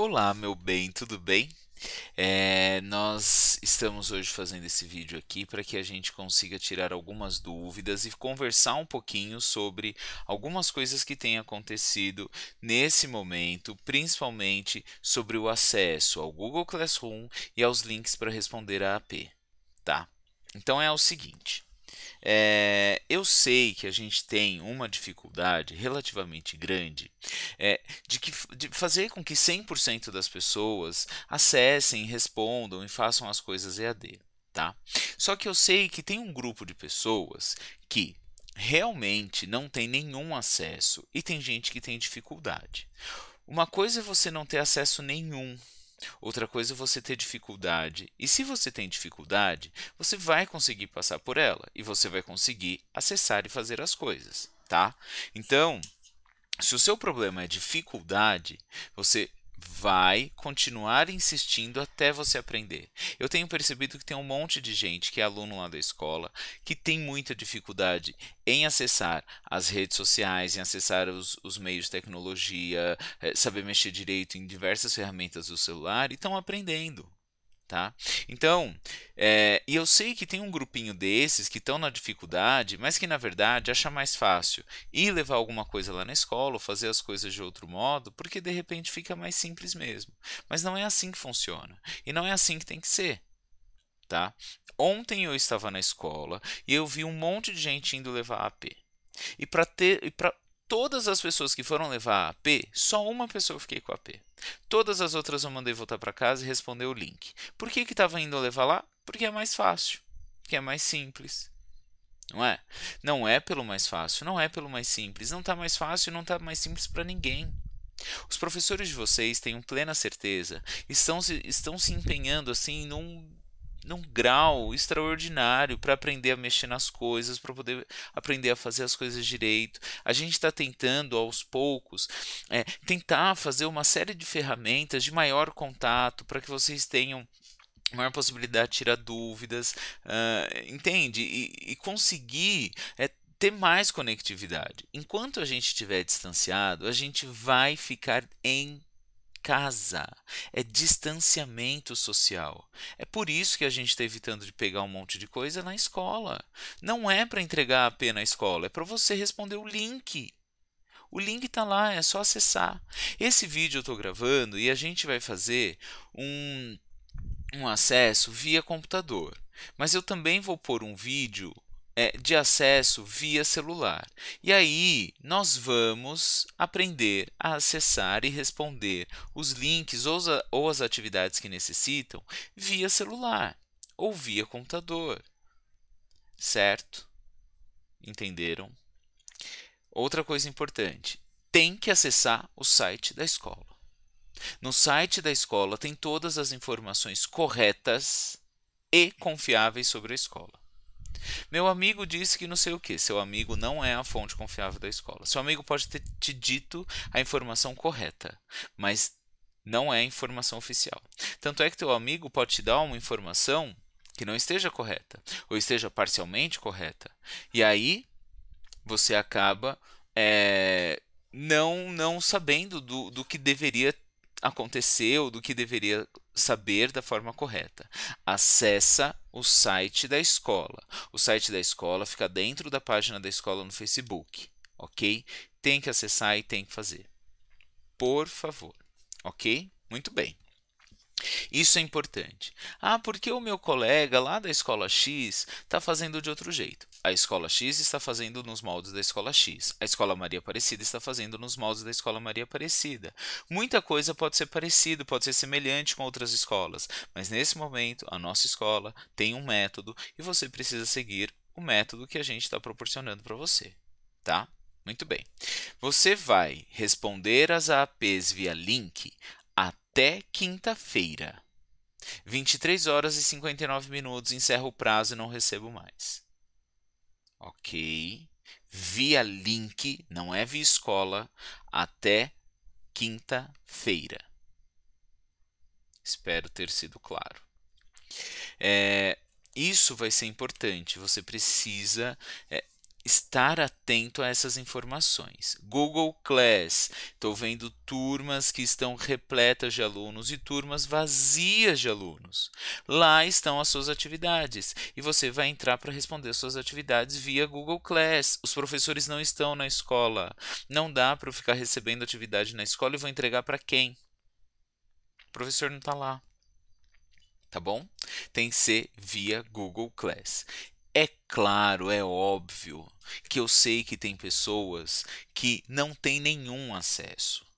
Olá, meu bem, tudo bem? É, nós estamos hoje fazendo esse vídeo aqui para que a gente consiga tirar algumas dúvidas e conversar um pouquinho sobre algumas coisas que têm acontecido nesse momento, principalmente sobre o acesso ao Google Classroom e aos links para responder a AP, tá? Então é o seguinte. É, eu sei que a gente tem uma dificuldade relativamente grande é, de, de fazer com que 100% das pessoas acessem, respondam e façam as coisas EAD. Tá? Só que eu sei que tem um grupo de pessoas que realmente não tem nenhum acesso e tem gente que tem dificuldade. Uma coisa é você não ter acesso nenhum Outra coisa é você ter dificuldade. E se você tem dificuldade, você vai conseguir passar por ela e você vai conseguir acessar e fazer as coisas, tá? Então, se o seu problema é dificuldade, você vai continuar insistindo até você aprender. Eu tenho percebido que tem um monte de gente que é aluno lá da escola que tem muita dificuldade em acessar as redes sociais, em acessar os, os meios de tecnologia, eh, saber mexer direito em diversas ferramentas do celular e estão aprendendo tá? Então, é, e eu sei que tem um grupinho desses que estão na dificuldade, mas que na verdade acha mais fácil ir levar alguma coisa lá na escola ou fazer as coisas de outro modo, porque de repente fica mais simples mesmo. Mas não é assim que funciona e não é assim que tem que ser, tá? Ontem eu estava na escola e eu vi um monte de gente indo levar AP. E para ter, e para todas as pessoas que foram levar a AP, só uma pessoa eu fiquei com a AP. Todas as outras eu mandei voltar para casa e responder o link. Por que estava indo levar lá? Porque é mais fácil, porque é mais simples. Não é? Não é pelo mais fácil, não é pelo mais simples. Não está mais fácil e não está mais simples para ninguém. Os professores de vocês, tenho plena certeza, estão se, estão se empenhando assim num num grau extraordinário para aprender a mexer nas coisas, para poder aprender a fazer as coisas direito. A gente está tentando, aos poucos, é, tentar fazer uma série de ferramentas de maior contato para que vocês tenham maior possibilidade de tirar dúvidas, uh, entende? E, e conseguir é, ter mais conectividade. Enquanto a gente estiver distanciado, a gente vai ficar em casa, é distanciamento social. É por isso que a gente está evitando de pegar um monte de coisa na escola. Não é para entregar a P na escola, é para você responder o link. O link está lá, é só acessar. Esse vídeo eu estou gravando e a gente vai fazer um, um acesso via computador. Mas eu também vou pôr um vídeo é, de acesso via celular. E aí nós vamos aprender a acessar e responder os links ou, ou as atividades que necessitam via celular ou via computador. Certo? Entenderam? Outra coisa importante: tem que acessar o site da escola. No site da escola tem todas as informações corretas e confiáveis sobre a escola. Meu amigo disse que não sei o que. Seu amigo não é a fonte confiável da escola. Seu amigo pode ter te dito a informação correta, mas não é a informação oficial. Tanto é que teu amigo pode te dar uma informação que não esteja correta ou esteja parcialmente correta. E aí você acaba é, não não sabendo do, do que deveria acontecer ou do que deveria saber da forma correta. Acessa o site da escola. O site da escola fica dentro da página da escola no Facebook, ok? Tem que acessar e tem que fazer. Por favor, ok? Muito bem. Isso é importante. Ah, porque o meu colega lá da escola X está fazendo de outro jeito. A escola X está fazendo nos moldes da escola X. A escola Maria Aparecida está fazendo nos moldes da escola Maria Aparecida. Muita coisa pode ser parecido, pode ser semelhante com outras escolas, mas nesse momento a nossa escola tem um método e você precisa seguir o método que a gente está proporcionando para você, tá? Muito bem. Você vai responder as APs via link até quinta-feira. 23 horas e 59 minutos, encerro o prazo e não recebo mais. Ok. Via link, não é via escola, até quinta-feira. Espero ter sido claro. É, isso vai ser importante. Você precisa é, estar atento a essas informações. Google Class, estou vendo turmas que estão repletas de alunos e turmas vazias de alunos. Lá estão as suas atividades e você vai entrar para responder suas atividades via Google Class. Os professores não estão na escola. Não dá para eu ficar recebendo atividade na escola e vou entregar para quem? O professor não está lá tá bom? Tem que ser via Google Class. É claro, é óbvio que eu sei que tem pessoas que não têm nenhum acesso.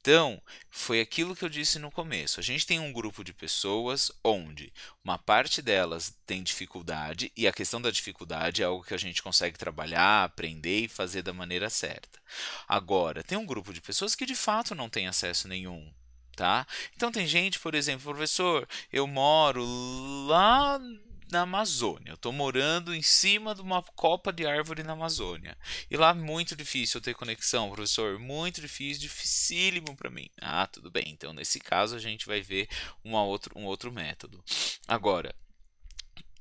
Então, foi aquilo que eu disse no começo. A gente tem um grupo de pessoas onde uma parte delas tem dificuldade, e a questão da dificuldade é algo que a gente consegue trabalhar, aprender e fazer da maneira certa. Agora, tem um grupo de pessoas que de fato não tem acesso nenhum. Tá? Então tem gente, por exemplo, professor, eu moro lá na Amazônia. Eu estou morando em cima de uma copa de árvore na Amazônia. E lá é muito difícil eu ter conexão, professor. Muito difícil, dificílimo para mim. Ah, tudo bem. Então, nesse caso, a gente vai ver uma outro, um outro método. Agora,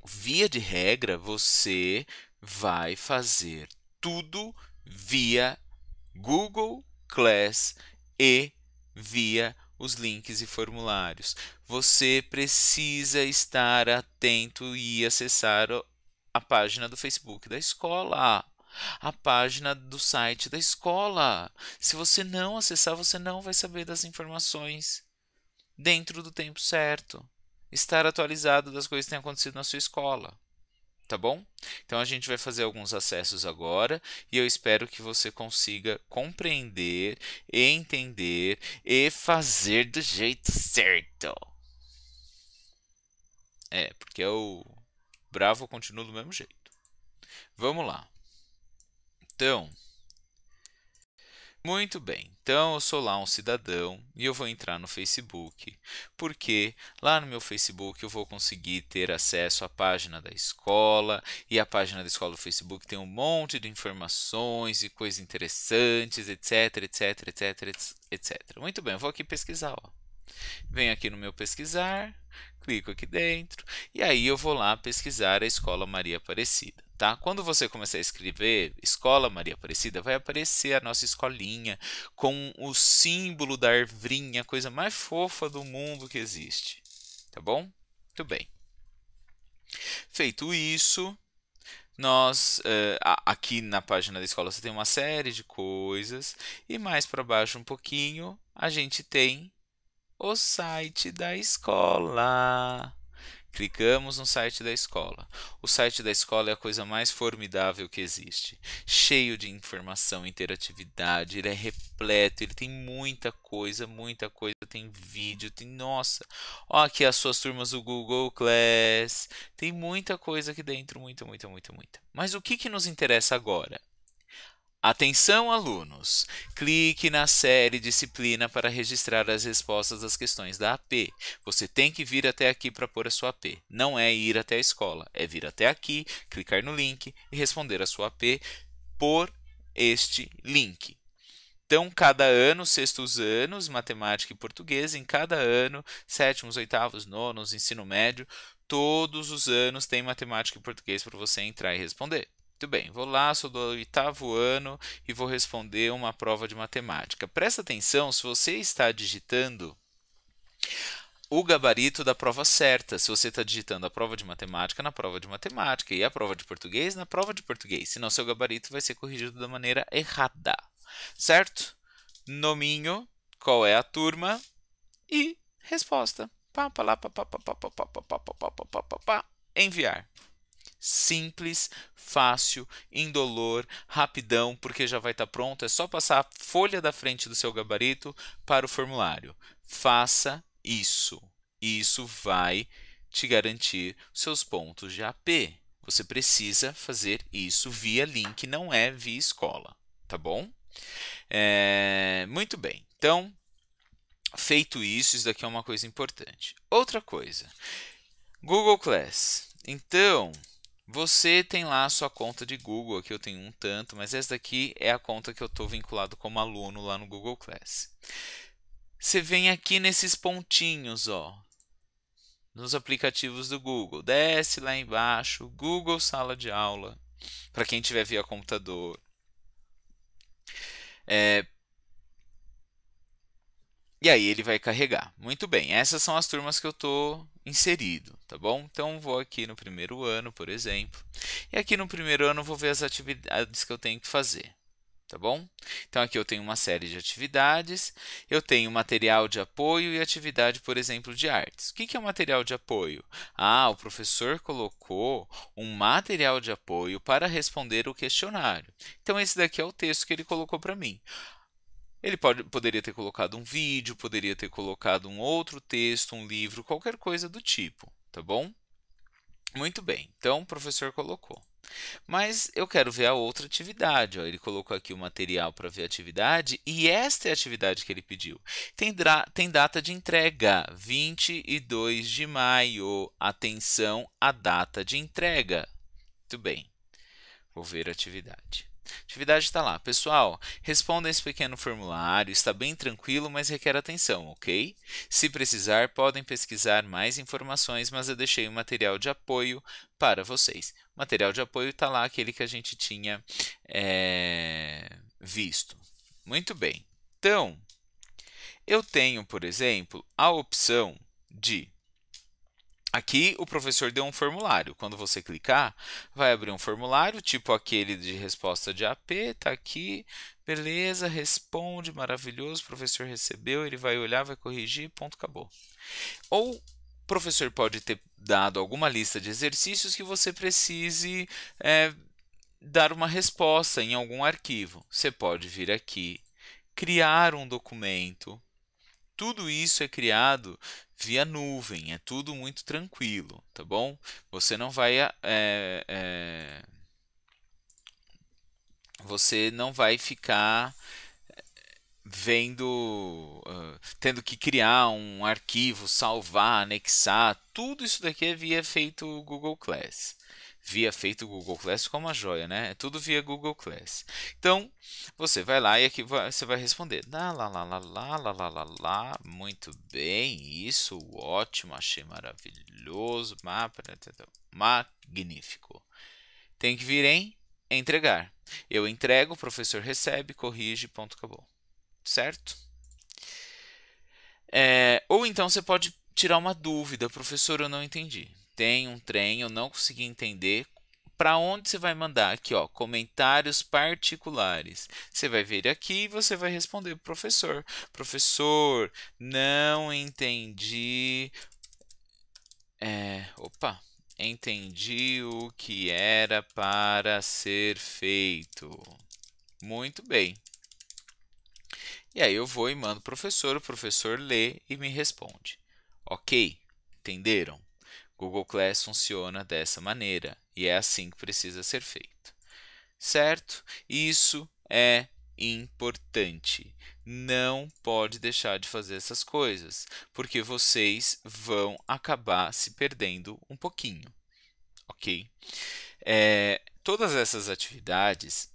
via de regra, você vai fazer tudo via Google Class e via os links e formulários. Você precisa estar atento e acessar a página do Facebook da escola, a página do site da escola. Se você não acessar, você não vai saber das informações dentro do tempo certo. Estar atualizado das coisas que têm acontecido na sua escola tá bom? Então a gente vai fazer alguns acessos agora e eu espero que você consiga compreender, entender e fazer do jeito certo. É, porque o bravo continua do mesmo jeito. Vamos lá. Então, muito bem, então eu sou lá um cidadão e eu vou entrar no Facebook, porque lá no meu Facebook eu vou conseguir ter acesso à página da escola e a página da escola do Facebook tem um monte de informações e coisas interessantes, etc, etc, etc, etc. Muito bem, eu vou aqui pesquisar. Ó. Venho aqui no meu pesquisar, clico aqui dentro e aí eu vou lá pesquisar a Escola Maria Aparecida. Tá? Quando você começar a escrever Escola Maria Aparecida, vai aparecer a nossa escolinha com o símbolo da arvrinha, a coisa mais fofa do mundo que existe. Tá bom? Muito bem. Feito isso, nós uh, aqui na página da escola você tem uma série de coisas e mais para baixo um pouquinho a gente tem o site da escola. Clicamos no site da escola. O site da escola é a coisa mais formidável que existe. Cheio de informação, interatividade, ele é repleto, ele tem muita coisa, muita coisa, tem vídeo, tem nossa. Ó aqui as suas turmas do Google Class. Tem muita coisa aqui dentro, muita, muita, muita, muita. Mas o que que nos interessa agora? Atenção, alunos! Clique na série Disciplina para registrar as respostas das questões da AP. Você tem que vir até aqui para pôr a sua AP. Não é ir até a escola, é vir até aqui, clicar no link e responder a sua AP por este link. Então, cada ano, sextos anos, matemática e português, em cada ano, sétimos, oitavos, nonos, ensino médio, todos os anos tem matemática e português para você entrar e responder. Muito bem, vou lá, sou do oitavo ano e vou responder uma prova de matemática. Presta atenção se você está digitando o gabarito da prova certa. Se você está digitando a prova de matemática na prova de matemática e a prova de português na prova de português, senão seu gabarito vai ser corrigido da maneira errada. Certo? Nominho, qual é a turma e resposta. Pá, pá, lá, pá, pá, pá, pá, pá, pá, pá, pá, pá, pá, pá, pá, enviar simples, fácil, indolor, rapidão, porque já vai estar tá pronto. É só passar a folha da frente do seu gabarito para o formulário. Faça isso. Isso vai te garantir seus pontos de AP. Você precisa fazer isso via link, não é via escola, tá bom? É, muito bem. Então, feito isso, isso daqui é uma coisa importante. Outra coisa, Google Class. Então, você tem lá a sua conta de Google, aqui eu tenho um tanto, mas essa daqui é a conta que eu estou vinculado como aluno lá no Google Class. Você vem aqui nesses pontinhos, ó, nos aplicativos do Google. Desce lá embaixo, Google Sala de Aula. Para quem tiver via computador. É, e aí ele vai carregar. Muito bem, essas são as turmas que eu estou inserido, tá bom? Então vou aqui no primeiro ano, por exemplo. E aqui no primeiro ano vou ver as atividades que eu tenho que fazer, tá bom? Então aqui eu tenho uma série de atividades, eu tenho material de apoio e atividade, por exemplo, de artes. O que é o material de apoio? Ah, o professor colocou um material de apoio para responder o questionário. Então esse daqui é o texto que ele colocou para mim. Ele pode, poderia ter colocado um vídeo, poderia ter colocado um outro texto, um livro, qualquer coisa do tipo, tá bom? Muito bem, então o professor colocou. Mas eu quero ver a outra atividade. Ó. Ele colocou aqui o material para ver a atividade e esta é a atividade que ele pediu. Tem, tem data de entrega, 22 de maio. Atenção à data de entrega. Muito bem, vou ver a atividade. Atividade está lá. Pessoal, responda esse pequeno formulário. Está bem tranquilo, mas requer atenção, ok? Se precisar, podem pesquisar mais informações, mas eu deixei o um material de apoio para vocês. O material de apoio está lá, aquele que a gente tinha é, visto. Muito bem. Então, eu tenho, por exemplo, a opção de Aqui o professor deu um formulário. Quando você clicar, vai abrir um formulário, tipo aquele de resposta de AP, tá aqui, beleza, responde, maravilhoso, o professor recebeu, ele vai olhar, vai corrigir, ponto, acabou. Ou o professor pode ter dado alguma lista de exercícios que você precise é, dar uma resposta em algum arquivo. Você pode vir aqui, criar um documento, tudo isso é criado via nuvem, é tudo muito tranquilo, tá bom? Você não vai é, é, você não vai ficar vendo, uh, tendo que criar um arquivo, salvar, anexar, tudo isso daqui é via feito Google Class via feito Google Class como uma joia, né? É tudo via Google Class. Então, você vai lá e aqui você vai responder. Lá, lá, lá, lá, lá, lá, lá, lá, lá. Muito bem, isso, ótimo, achei maravilhoso, magnífico. Tem que vir em entregar. Eu entrego, o professor recebe, corrige, ponto, acabou. Certo? É, ou então você pode tirar uma dúvida, professor, eu não entendi tem um trem, eu não consegui entender. Para onde você vai mandar? Aqui, ó, comentários particulares. Você vai vir aqui e você vai responder pro professor. Professor, não entendi. É, opa, entendi o que era para ser feito. Muito bem. E aí eu vou e mando o professor, o professor lê e me responde. Ok, entenderam? Google Class funciona dessa maneira e é assim que precisa ser feito. Certo? Isso é importante. Não pode deixar de fazer essas coisas, porque vocês vão acabar se perdendo um pouquinho. Ok? É, todas essas atividades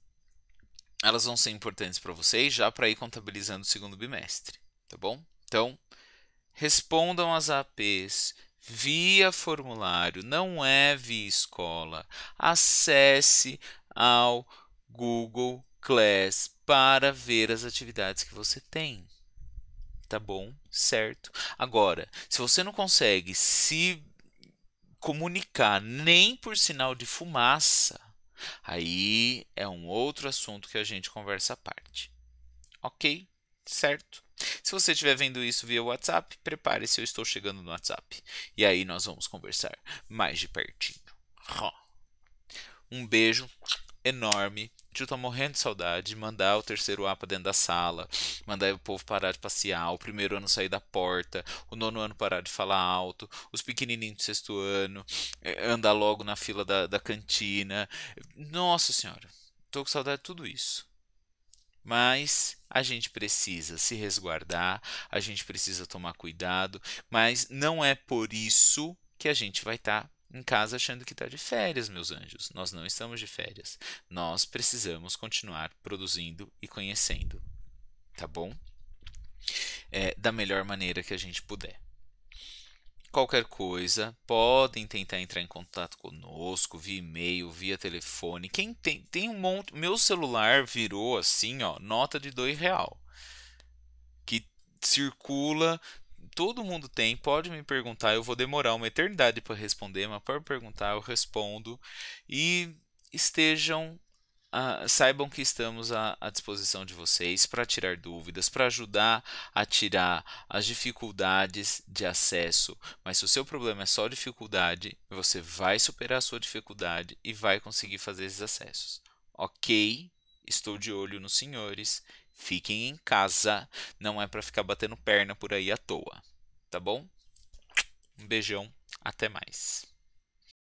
elas vão ser importantes para vocês já para ir contabilizando o segundo bimestre, tá bom? Então, respondam as APs, via formulário, não é via escola. Acesse ao Google Class para ver as atividades que você tem. Tá bom? Certo? Agora, se você não consegue se comunicar nem por sinal de fumaça, aí é um outro assunto que a gente conversa à parte. Ok? Certo? Se você estiver vendo isso via WhatsApp, prepare-se, eu estou chegando no WhatsApp. E aí nós vamos conversar mais de pertinho. Um beijo enorme. Eu tô morrendo de saudade de mandar o terceiro A para dentro da sala, mandar o povo parar de passear, o primeiro ano sair da porta, o nono ano parar de falar alto, os pequenininhos do sexto ano é, andar logo na fila da, da cantina. Nossa Senhora, tô com saudade de tudo isso. Mas a gente precisa se resguardar, a gente precisa tomar cuidado, mas não é por isso que a gente vai estar tá em casa achando que está de férias, meus anjos. Nós não estamos de férias. Nós precisamos continuar produzindo e conhecendo, tá bom? É, da melhor maneira que a gente puder. Qualquer coisa, podem tentar entrar em contato conosco via e-mail, via telefone. Quem tem, tem um monte. Meu celular virou assim, ó, nota de dois real. Que circula, todo mundo tem. Pode me perguntar, eu vou demorar uma eternidade para responder, mas pode perguntar, eu respondo. E estejam Uh, saibam que estamos à, à disposição de vocês para tirar dúvidas, para ajudar a tirar as dificuldades de acesso. Mas se o seu problema é só dificuldade, você vai superar a sua dificuldade e vai conseguir fazer esses acessos. Ok? Estou de olho nos senhores. Fiquem em casa. Não é para ficar batendo perna por aí à toa. Tá bom? Um beijão. Até mais.